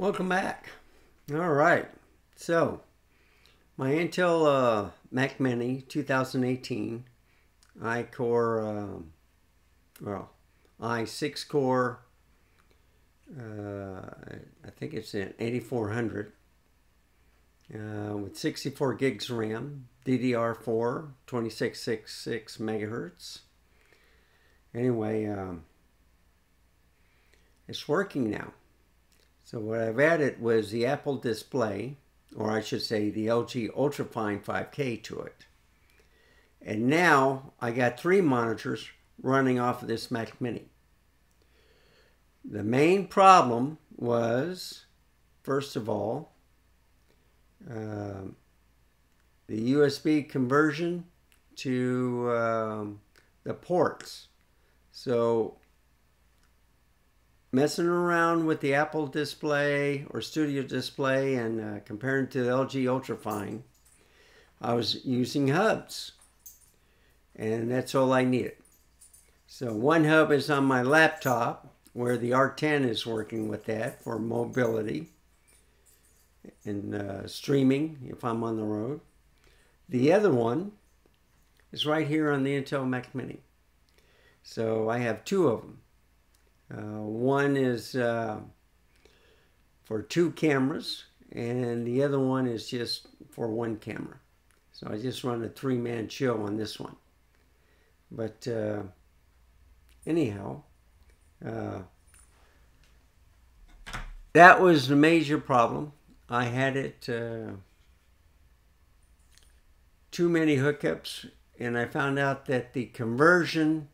Welcome back. All right. So, my Intel uh, Mac Mini 2018 i-Core, uh, well, i6 core, uh, I think it's an 8400 uh, with 64 gigs RAM, DDR4, 2666 megahertz. Anyway, um, it's working now. So what I've added was the Apple display, or I should say the LG Ultrafine 5K to it. And now I got three monitors running off of this Mac Mini. The main problem was, first of all, uh, the USB conversion to um, the ports. So messing around with the Apple display or Studio display and uh, comparing to the LG Ultrafine, I was using hubs. And that's all I needed. So one hub is on my laptop where the R10 is working with that for mobility and uh, streaming if I'm on the road. The other one is right here on the Intel Mac Mini. So I have two of them. Uh, one is uh, for two cameras, and the other one is just for one camera. So I just run a three-man show on this one. But uh, anyhow, uh, that was the major problem. I had it uh, too many hookups, and I found out that the conversion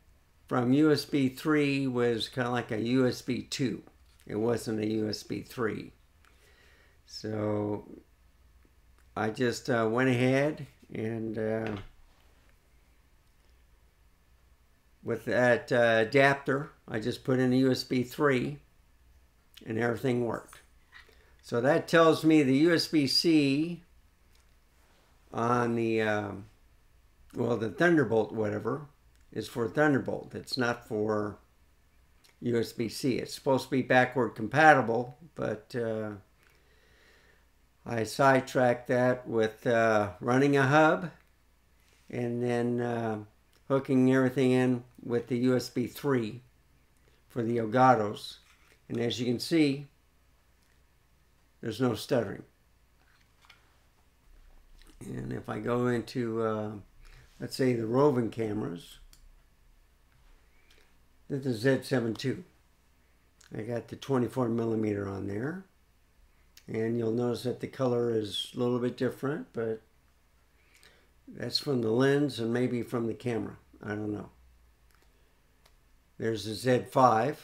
from USB 3 was kind of like a USB 2. It wasn't a USB 3. So I just uh, went ahead and uh, with that uh, adapter, I just put in a USB 3 and everything worked. So that tells me the USB-C on the, uh, well, the Thunderbolt, whatever, is for Thunderbolt. It's not for USB-C. It's supposed to be backward compatible, but uh, I sidetracked that with uh, running a hub and then uh, hooking everything in with the USB 3 for the Elgato's. And as you can see, there's no stuttering. And if I go into, uh, let's say, the roving cameras, this is Z7 II. I got the 24 millimeter on there. And you'll notice that the color is a little bit different, but that's from the lens and maybe from the camera. I don't know. There's the Z5.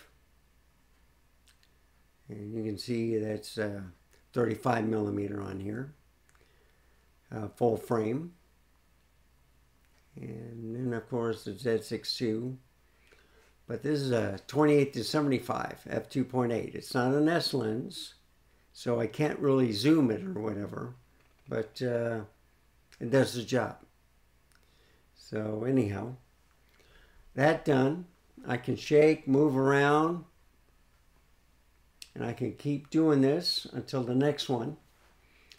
And you can see that's uh, 35 millimeter on here. Uh, full frame. And then of course the Z6 II but this is a 28 to 75 f2.8. It's not an S lens, so I can't really zoom it or whatever, but uh, it does the job. So anyhow, that done, I can shake, move around, and I can keep doing this until the next one,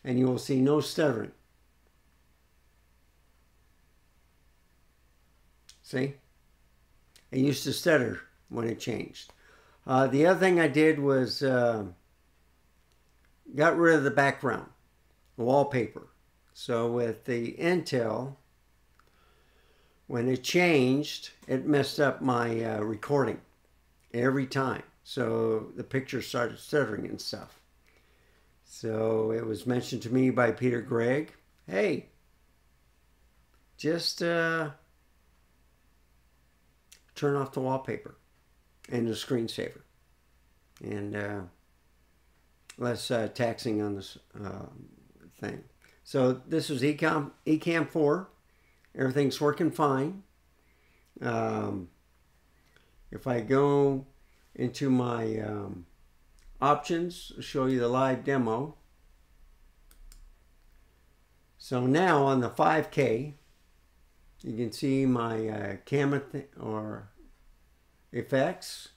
and you will see no stuttering. See? It used to stutter when it changed. Uh, the other thing I did was uh, got rid of the background, the wallpaper. So with the Intel, when it changed, it messed up my uh, recording every time. So the picture started stuttering and stuff. So it was mentioned to me by Peter Gregg, hey, just uh, turn off the wallpaper and the screensaver. And uh, less uh, taxing on this uh, thing. So this is Ecamm, Ecamm 4. Everything's working fine. Um, if I go into my um, options, I'll show you the live demo. So now on the 5K, you can see my uh, camera or effects,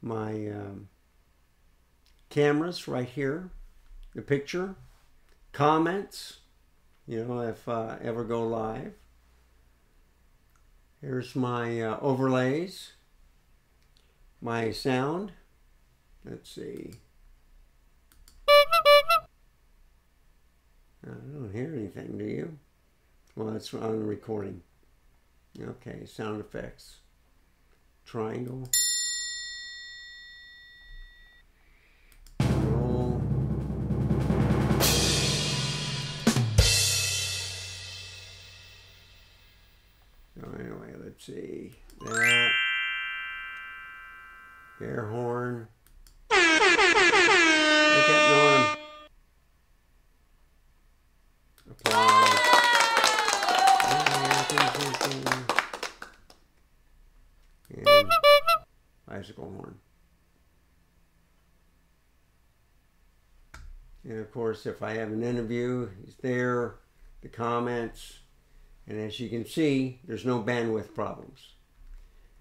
my um, cameras right here, the picture, comments, you know, if I ever go live. Here's my uh, overlays, my sound. Let's see. I don't hear anything, do you? Well, that's on the recording. Okay, sound effects. Triangle. Roll. Anyway, let's see. That. Air horn. And of course, if I have an interview, he's there, the comments, and as you can see, there's no bandwidth problems.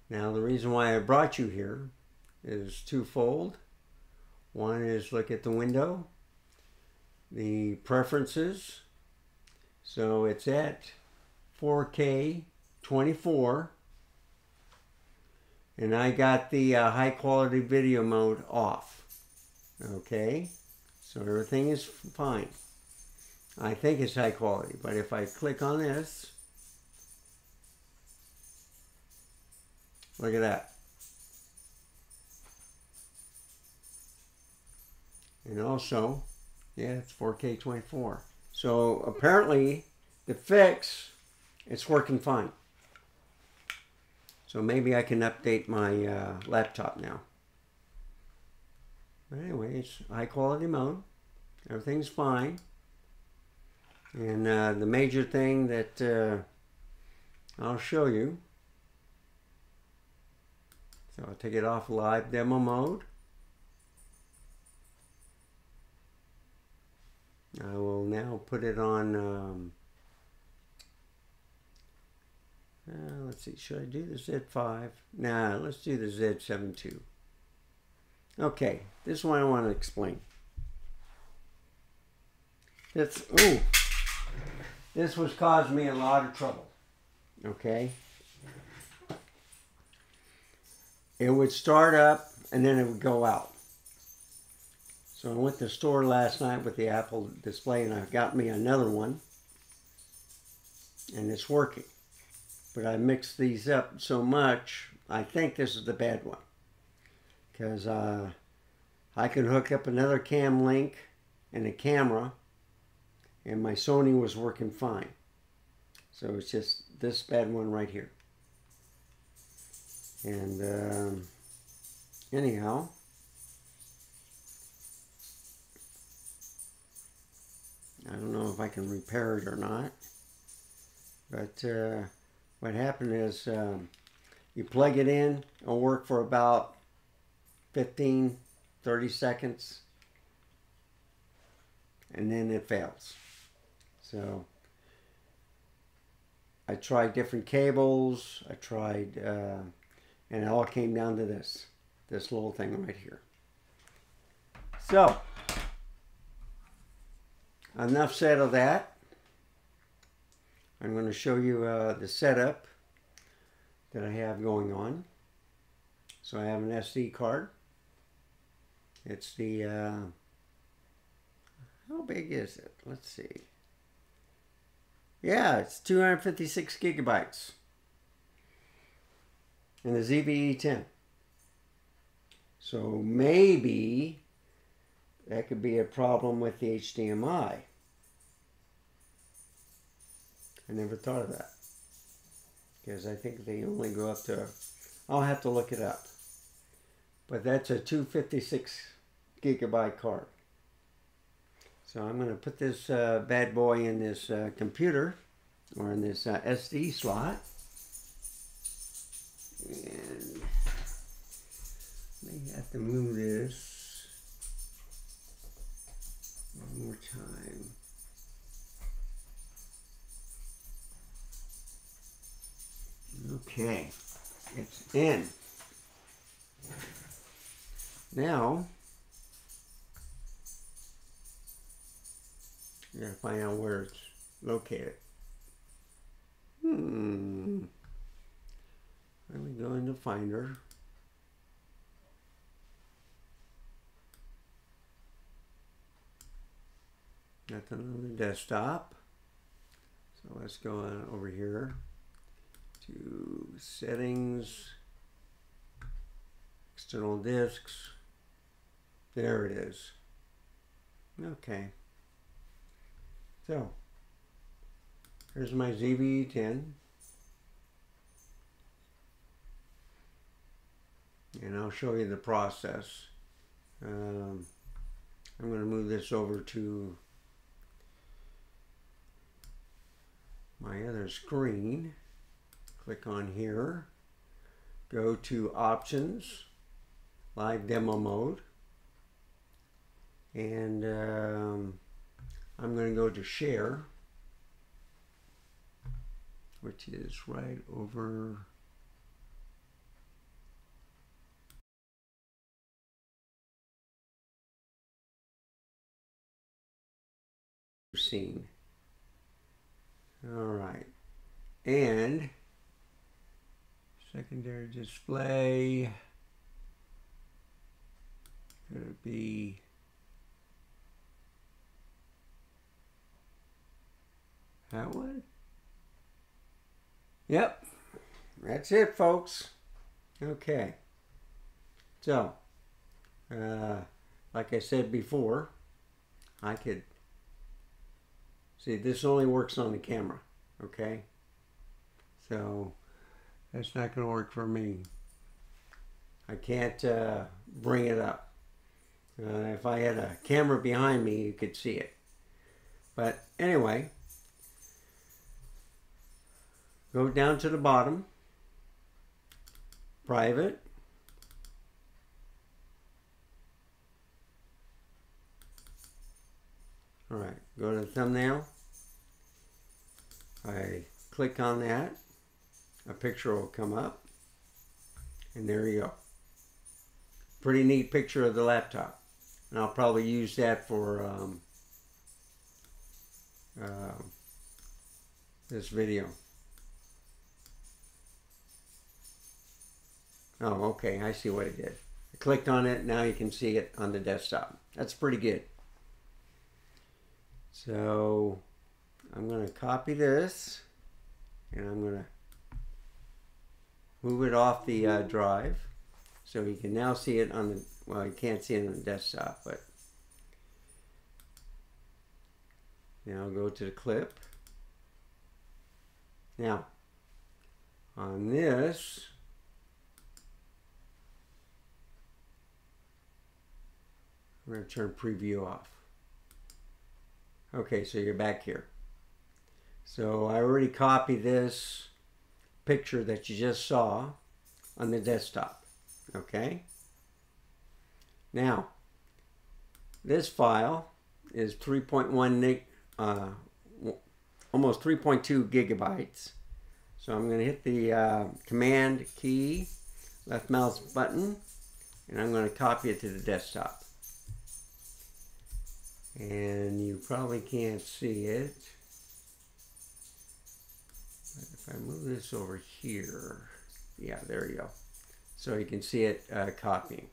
Now, the reason why I brought you here is twofold. One is look at the window, the preferences. So it's at 4K 24 and I got the uh, high quality video mode off. Okay, so everything is fine. I think it's high quality, but if I click on this, look at that. And also, yeah, it's 4K 24. So apparently the fix, it's working fine. So maybe I can update my uh, laptop now. Anyway, it's high quality mode. Everything's fine. And uh, the major thing that uh, I'll show you. So I'll take it off live demo mode. I will now put it on, um, uh, let's see, should I do the Z5? Nah, let's do the Z72. Okay, this one I want to explain. That's, ooh, this was causing me a lot of trouble, okay? It would start up and then it would go out. So I went to the store last night with the Apple display and I got me another one. And it's working. But I mixed these up so much, I think this is the bad one. Because uh, I can hook up another cam link and a camera and my Sony was working fine. So it's just this bad one right here. And um, anyhow, I don't know if I can repair it or not. But uh, what happened is um, you plug it in, it'll work for about 15, 30 seconds, and then it fails. So I tried different cables, I tried, uh, and it all came down to this, this little thing right here. So, enough said of that. I'm going to show you uh, the setup that I have going on. So I have an SD card. It's the, uh, how big is it? Let's see. Yeah, it's 256 gigabytes. And the ZV-E10. So maybe that could be a problem with the HDMI. I never thought of that. Because I think they only go up to, I'll have to look it up. But that's a 256 gigabyte card. So I'm going to put this uh, bad boy in this uh, computer or in this uh, SD slot. And may have to move this. One more time. Okay, it's in. Now, Find out where it's located. Hmm. Let me go into Finder. Nothing on the desktop. So let's go on over here to settings, external disks. There it is. Okay. So, here's my ZV-10. And I'll show you the process. Um, I'm going to move this over to my other screen. Click on here. Go to Options, Live Demo Mode. And um, I'm going to go to Share, which is right over scene. All right. And secondary display could it be that one? Yep. That's it, folks. Okay. So, uh, like I said before, I could See, this only works on the camera, okay? So that's not going to work for me. I can't uh, bring it up. Uh, if I had a camera behind me, you could see it. But anyway, go down to the bottom, private, All right, go to the thumbnail. I click on that, a picture will come up, and there you go. Pretty neat picture of the laptop. And I'll probably use that for um, uh, this video. Oh, okay, I see what it did. I clicked on it, now you can see it on the desktop. That's pretty good. So I'm going to copy this and I'm going to move it off the uh, drive so you can now see it on the well you can't see it on the desktop but now go to the clip now on this we're going to turn preview off Okay, so you're back here. So I already copied this picture that you just saw on the desktop. Okay? Now, this file is 3.1, uh, almost 3.2 gigabytes. So I'm going to hit the uh, command key, left mouse button, and I'm going to copy it to the desktop and you probably can't see it. But if I move this over here, yeah, there you go. So you can see it uh, copying.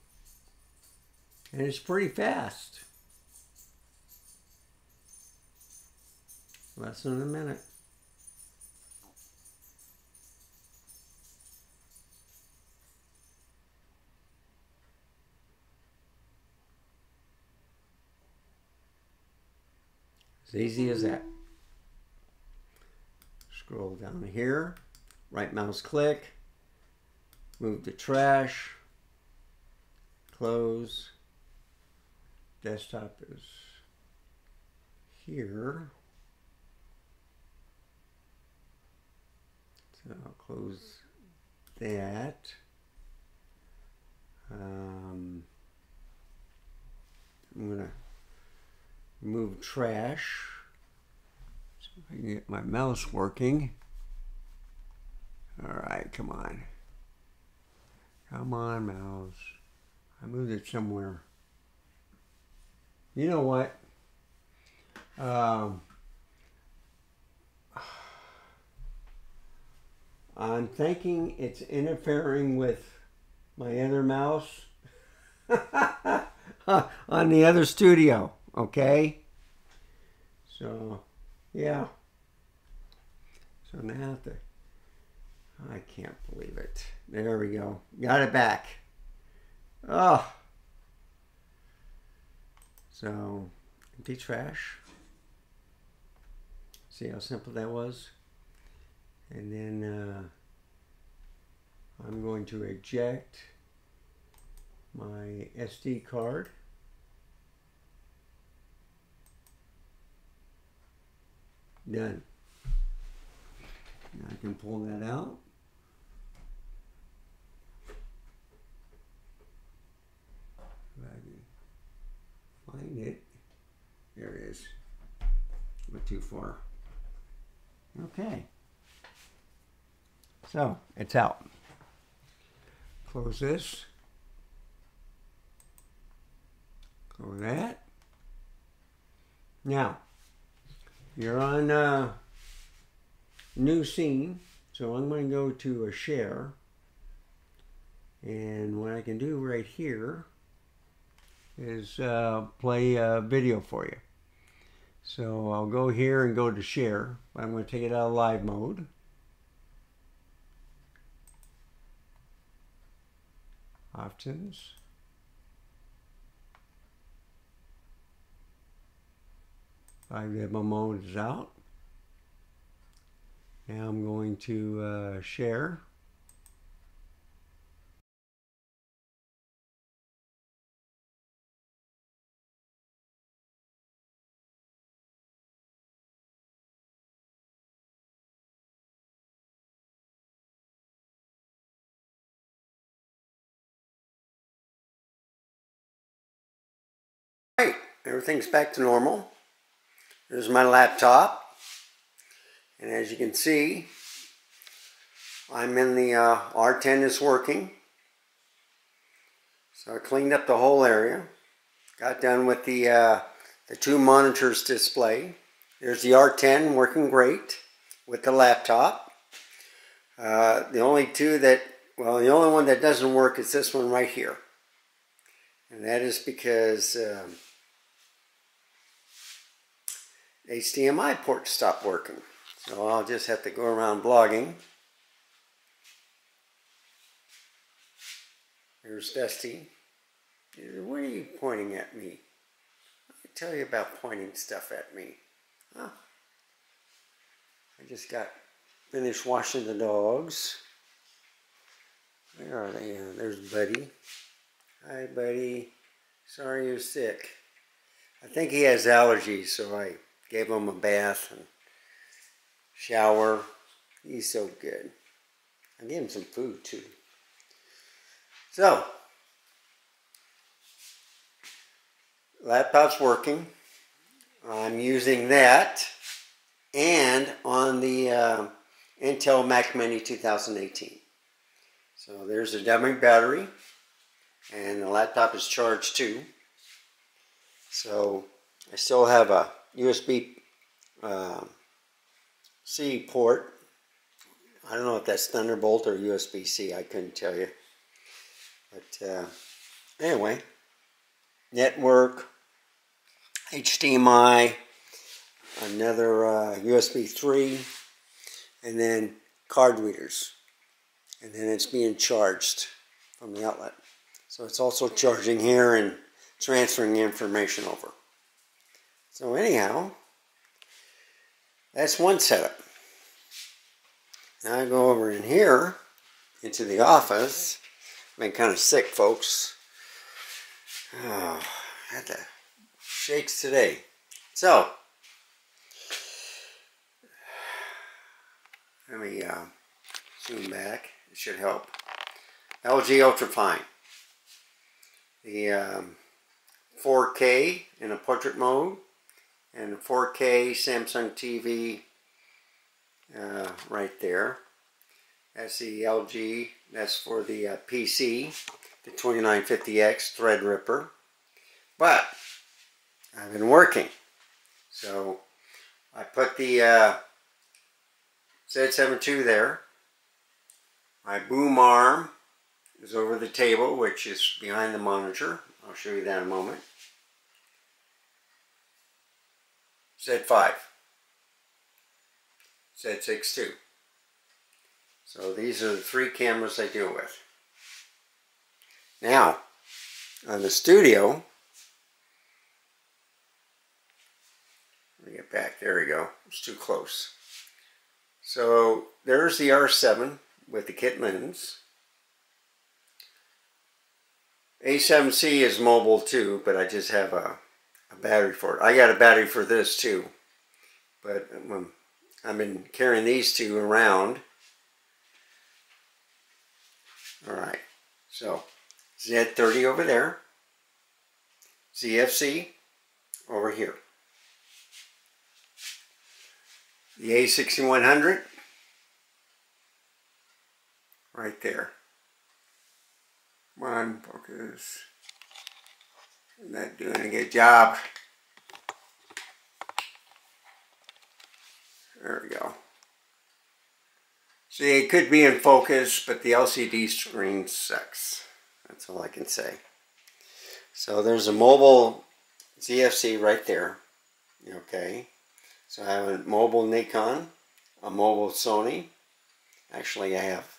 And it's pretty fast. Less than a minute. As easy as that. Scroll down here, right mouse click, move to trash, close, desktop is here. So I'll close that. Um, I'm going to remove trash. So I can get my mouse working. All right, come on. Come on, mouse. I moved it somewhere. You know what? Um, I'm thinking it's interfering with my other mouse on the other studio, okay? So, yeah. So now the, I can't believe it. There we go. Got it back. Oh. So, empty trash. See how simple that was? And then uh, I'm going to eject my SD card. Done. I can pull that out. Find it. There it is. Went too far. Okay. So it's out. Close this. Close that. Now, you're on a new scene, so I'm going to go to a share. And what I can do right here is uh, play a video for you. So I'll go here and go to share. I'm going to take it out of live mode. Options. Live demo mode is out. Now I'm going to uh, share. Right, everything's back to normal. There's my laptop. And as you can see, I'm in the uh, R10 is working. So I cleaned up the whole area. Got done with the, uh, the two monitors display. There's the R10 working great with the laptop. Uh, the only two that, well, the only one that doesn't work is this one right here. And that is because um, HDMI port stopped working. So I'll just have to go around blogging. There's Dusty. What are you pointing at me? I tell you about pointing stuff at me. Huh? I just got finished washing the dogs. Where are they? Uh, there's Buddy. Hi, Buddy. Sorry you're sick. I think he has allergies, so I gave him a bath and shower. He's so good. I gave him some food too. So, laptop's working. I'm using that and on the uh, Intel Mac Mini 2018. So there's a dummy battery and the laptop is charged too. So I still have a USB uh, C port. I don't know if that's Thunderbolt or USB C. I couldn't tell you. But uh, anyway, network, HDMI, another uh, USB 3, and then card readers. And then it's being charged from the outlet. So it's also charging here and transferring information over. So anyhow, that's one setup. Now I go over in here into the office. I've been kind of sick, folks. Oh, had the shakes today. So, let me uh, zoom back. It should help. LG Ultrafine. The um, 4K in a portrait mode and 4K Samsung TV uh, right there. That's the LG, that's for the uh, PC, the 2950X Threadripper. But I've been working. So I put the uh, Z72 there. My boom arm is over the table, which is behind the monitor. I'll show you that in a moment. Z5. Z62. So these are the three cameras I deal with. Now, on the studio, let me get back, there we go, it's too close. So there's the R7 with the kit lens. A7C is mobile too, but I just have a, a battery for it. I got a battery for this too, but I've been carrying these two around. All right, so Z30 over there, ZFC over here. The A6100 right there. One focus. Not doing a good job. There we go. See, it could be in focus, but the LCD screen sucks. That's all I can say. So there's a mobile ZFC right there. Okay. So I have a mobile Nikon, a mobile Sony. Actually, I have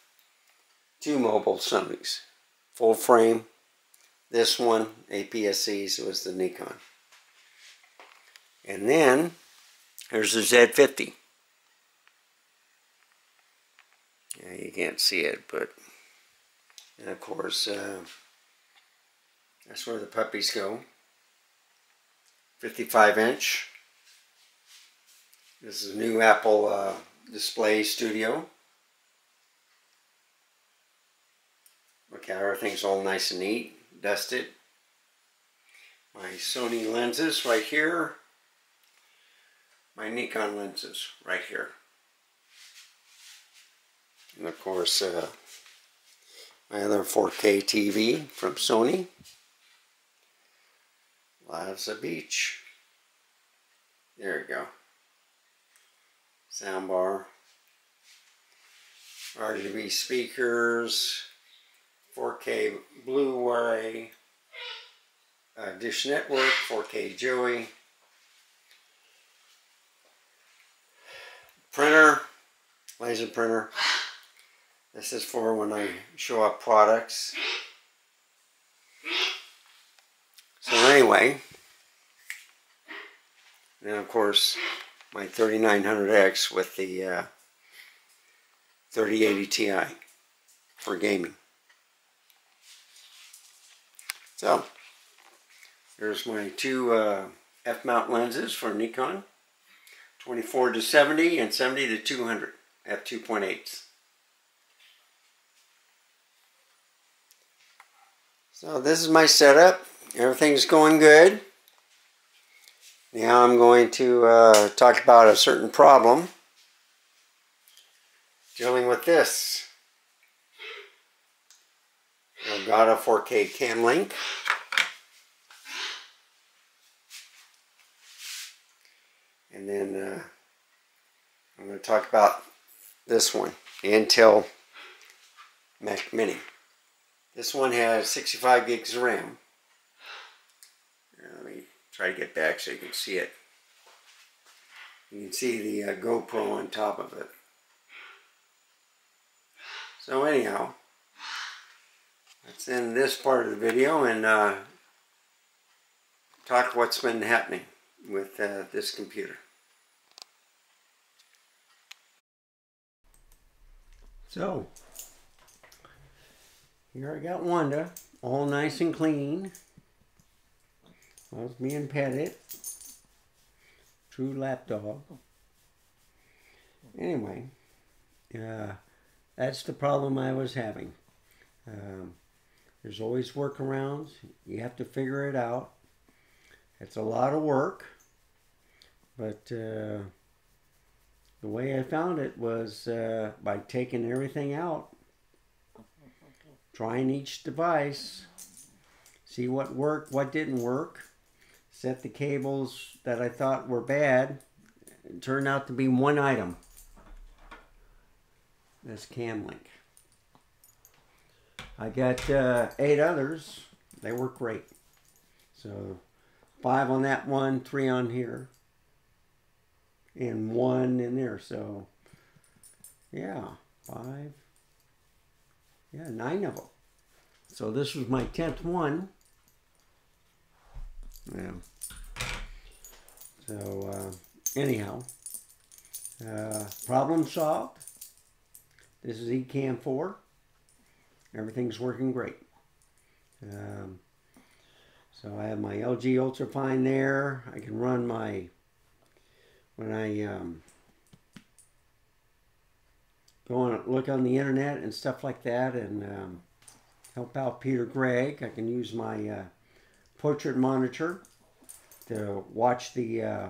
two mobile Sonys. Full frame. This one, APS-C, so it's the Nikon. And then, there's the Z50. Yeah, you can't see it, but and of course uh, that's where the puppies go. 55 inch. This is a new Apple uh, Display Studio. Look how everything's all nice and neat, dusted. My Sony lenses right here. My Nikon lenses right here. And of course, uh, my other 4K TV from Sony. Lives a Beach. There we go. Soundbar. RGB speakers. 4K Blu-ray. Uh, Dish Network. 4K Joey. Printer. Laser printer. This is for when I show up products. So anyway, and of course my 3900X with the uh, 3080 Ti for gaming. So, here's my two uh, F-mount lenses for Nikon. 24 to 70 and 70 to 200 f2.8s. So this is my setup. Everything's going good. Now I'm going to uh, talk about a certain problem dealing with this. Elgato 4K Cam Link. And then uh, I'm going to talk about this one, Intel Mac Mini. This one has 65 gigs of RAM. Let me try to get back so you can see it. You can see the uh, GoPro on top of it. So anyhow, that's end this part of the video and uh, talk what's been happening with uh, this computer. So, here I got Wanda, all nice and clean. Loves being petted. True lapdog. Anyway, uh, that's the problem I was having. Um, there's always workarounds. You have to figure it out. It's a lot of work, but uh, the way I found it was uh, by taking everything out trying each device, see what worked, what didn't work, set the cables that I thought were bad. It turned out to be one item. This cam link. I got uh, eight others. They work great. So five on that one, three on here, and one in there. So yeah, five. Yeah, nine of them. So this was my tenth one. Yeah. So uh, anyhow, uh, problem solved. This is Ecamm 4. Everything's working great. Um, so I have my LG Ultrafine there. I can run my, when I um, go on look on the internet and stuff like that and um, help out Peter Gregg, I can use my uh, portrait monitor to watch the uh,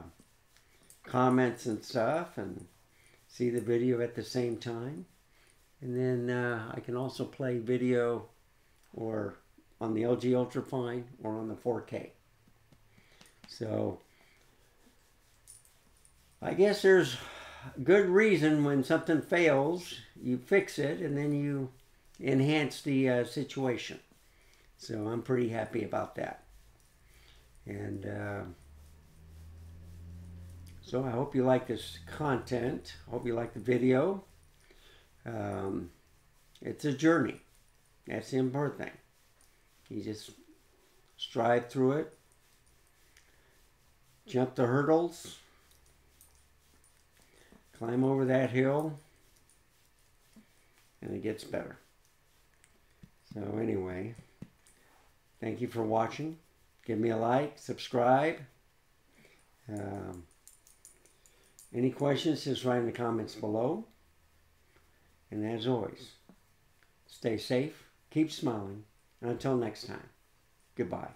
comments and stuff and see the video at the same time. And then uh, I can also play video or on the LG Ultrafine or on the 4K. So I guess there's good reason when something fails, you fix it and then you enhance the uh, situation. So I'm pretty happy about that. And uh, so I hope you like this content. I Hope you like the video. Um, it's a journey. That's the important thing. You just strive through it, jump the hurdles, climb over that hill, and it gets better. So, anyway, thank you for watching. Give me a like, subscribe. Um, any questions, just write in the comments below. And as always, stay safe, keep smiling, and until next time, goodbye.